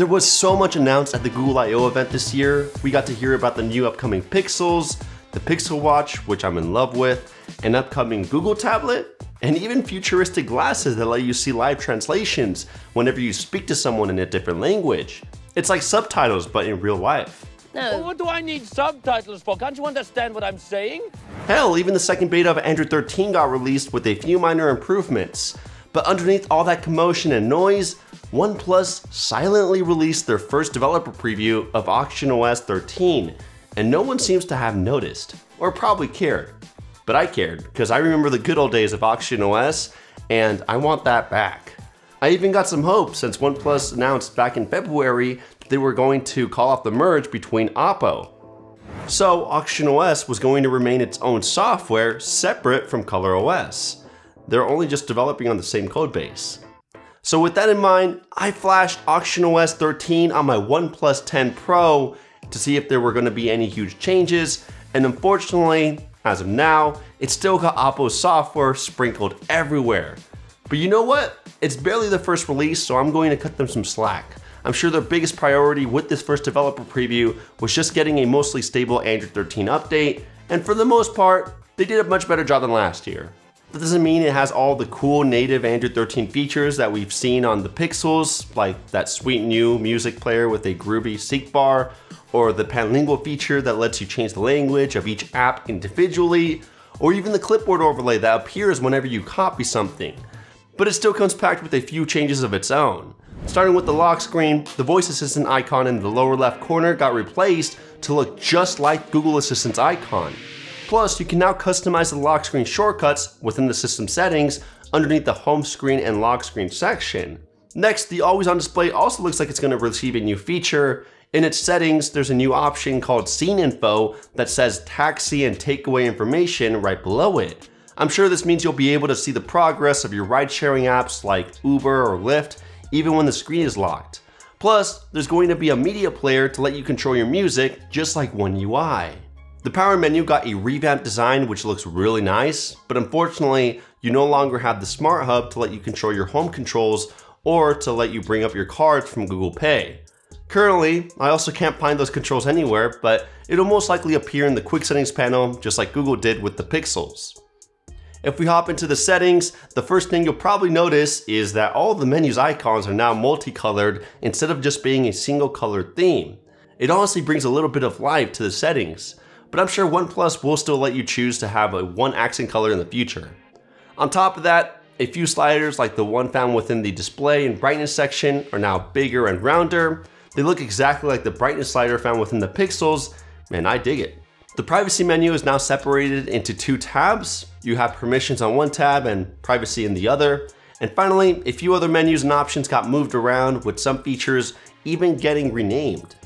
There was so much announced at the Google I.O. event this year. We got to hear about the new upcoming Pixels, the Pixel Watch, which I'm in love with, an upcoming Google tablet, and even futuristic glasses that let you see live translations whenever you speak to someone in a different language. It's like subtitles, but in real life. No. Well, what do I need subtitles for? Can't you understand what I'm saying? Hell, even the second beta of Android 13 got released with a few minor improvements. But underneath all that commotion and noise, OnePlus silently released their first developer preview of OxygenOS 13, and no one seems to have noticed, or probably cared. But I cared, because I remember the good old days of OxygenOS, and I want that back. I even got some hope since OnePlus announced back in February that they were going to call off the merge between Oppo. So OxygenOS was going to remain its own software separate from ColorOS. They're only just developing on the same codebase. So with that in mind, I flashed OxygenOS 13 on my OnePlus 10 Pro to see if there were going to be any huge changes, and unfortunately, as of now, it still got Oppo software sprinkled everywhere. But you know what? It's barely the first release, so I'm going to cut them some slack. I'm sure their biggest priority with this first developer preview was just getting a mostly stable Android 13 update, and for the most part, they did a much better job than last year. That doesn't mean it has all the cool native Android 13 features that we've seen on the Pixels, like that sweet new music player with a groovy seek bar, or the panlingual feature that lets you change the language of each app individually, or even the clipboard overlay that appears whenever you copy something. But it still comes packed with a few changes of its own. Starting with the lock screen, the voice assistant icon in the lower left corner got replaced to look just like Google Assistant's icon. Plus, you can now customize the lock screen shortcuts within the system settings underneath the home screen and lock screen section. Next, the always on display also looks like it's going to receive a new feature. In its settings, there's a new option called Scene Info that says taxi and takeaway information right below it. I'm sure this means you'll be able to see the progress of your ride sharing apps like Uber or Lyft even when the screen is locked. Plus, there's going to be a media player to let you control your music just like One UI. The power menu got a revamped design which looks really nice, but unfortunately, you no longer have the smart hub to let you control your home controls or to let you bring up your cards from Google Pay. Currently, I also can't find those controls anywhere, but it'll most likely appear in the quick settings panel just like Google did with the Pixels. If we hop into the settings, the first thing you'll probably notice is that all the menu's icons are now multicolored instead of just being a single colored theme. It honestly brings a little bit of life to the settings, but I'm sure OnePlus will still let you choose to have a one accent color in the future. On top of that, a few sliders like the one found within the display and brightness section are now bigger and rounder. They look exactly like the brightness slider found within the pixels, and I dig it. The privacy menu is now separated into two tabs. You have permissions on one tab and privacy in the other. And finally, a few other menus and options got moved around with some features even getting renamed.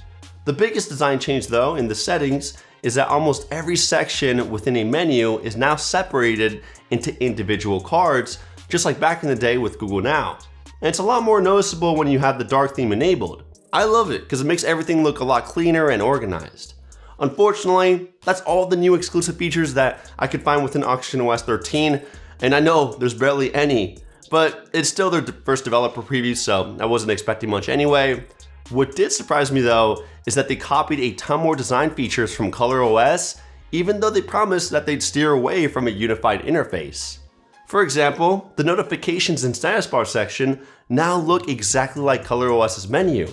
The biggest design change though in the settings is that almost every section within a menu is now separated into individual cards, just like back in the day with Google Now. And it's a lot more noticeable when you have the dark theme enabled. I love it because it makes everything look a lot cleaner and organized. Unfortunately, that's all the new exclusive features that I could find within OxygenOS 13, and I know there's barely any, but it's still their first developer preview, so I wasn't expecting much anyway. What did surprise me though is that they copied a ton more design features from ColorOS, even though they promised that they'd steer away from a unified interface. For example, the notifications and status bar section now look exactly like ColorOS's menu,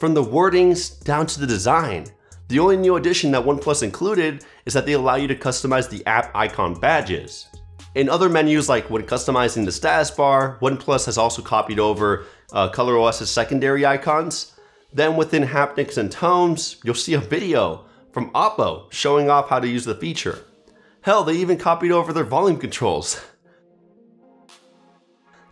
from the wordings down to the design. The only new addition that OnePlus included is that they allow you to customize the app icon badges. In other menus like when customizing the status bar, OnePlus has also copied over uh, ColorOS's secondary icons. Then within haptics and tones, you'll see a video from Oppo showing off how to use the feature. Hell, they even copied over their volume controls.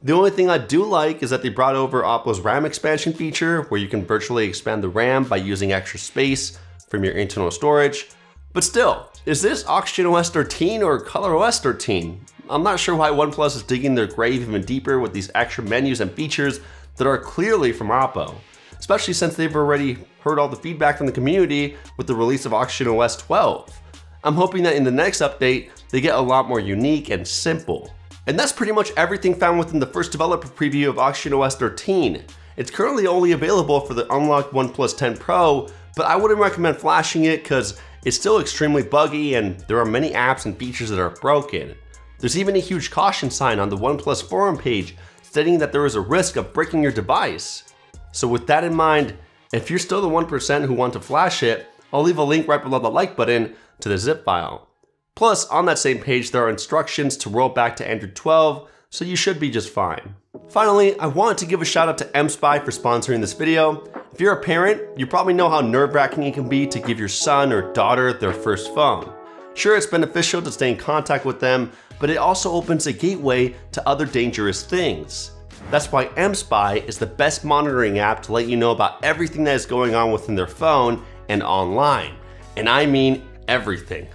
The only thing I do like is that they brought over Oppo's RAM expansion feature where you can virtually expand the RAM by using extra space from your internal storage. But still, is this OxygenOS 13 or ColorOS 13? I'm not sure why OnePlus is digging their grave even deeper with these extra menus and features that are clearly from Oppo, especially since they've already heard all the feedback from the community with the release of Oxygen OS 12. I'm hoping that in the next update, they get a lot more unique and simple. And that's pretty much everything found within the first developer preview of Oxygen OS 13. It's currently only available for the unlocked OnePlus 10 Pro, but I wouldn't recommend flashing it because it's still extremely buggy and there are many apps and features that are broken. There's even a huge caution sign on the OnePlus forum page stating that there is a risk of breaking your device. So with that in mind, if you're still the 1% who want to flash it, I'll leave a link right below the like button to the zip file. Plus, on that same page, there are instructions to roll back to Android 12, so you should be just fine. Finally, I wanted to give a shout out to MSpy for sponsoring this video. If you're a parent, you probably know how nerve-wracking it can be to give your son or daughter their first phone. Sure, it's beneficial to stay in contact with them, but it also opens a gateway to other dangerous things. That's why MSpy is the best monitoring app to let you know about everything that is going on within their phone and online. And I mean everything.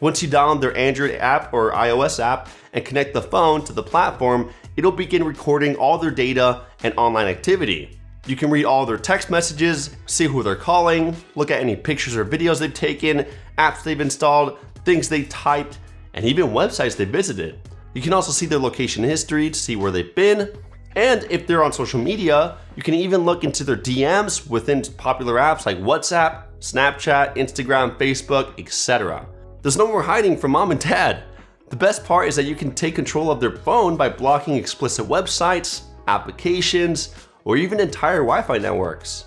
Once you download their Android app or iOS app and connect the phone to the platform, it'll begin recording all their data and online activity. You can read all their text messages, see who they're calling, look at any pictures or videos they've taken, apps they've installed, things they typed, and even websites they visited. You can also see their location history to see where they've been, and if they're on social media, you can even look into their DMs within popular apps like WhatsApp, Snapchat, Instagram, Facebook, etc. There's no more hiding from mom and dad. The best part is that you can take control of their phone by blocking explicit websites, applications, or even entire Wi-Fi networks.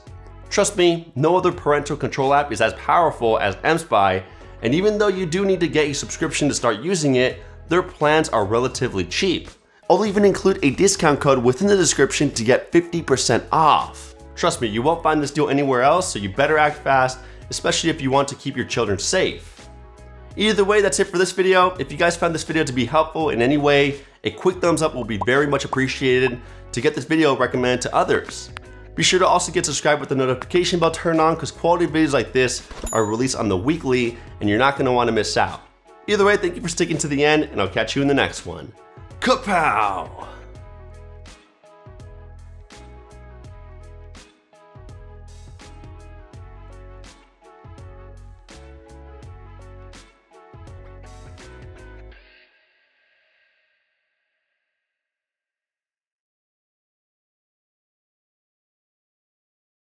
Trust me, no other parental control app is as powerful as MSpy, and even though you do need to get a subscription to start using it, their plans are relatively cheap. I'll even include a discount code within the description to get 50% off. Trust me, you won't find this deal anywhere else, so you better act fast, especially if you want to keep your children safe. Either way, that's it for this video. If you guys found this video to be helpful in any way, a quick thumbs up will be very much appreciated to get this video recommended to others. Be sure to also get subscribed with the notification bell turned on because quality videos like this are released on the weekly and you're not going to want to miss out. Either way, thank you for sticking to the end and I'll catch you in the next one. Kapow!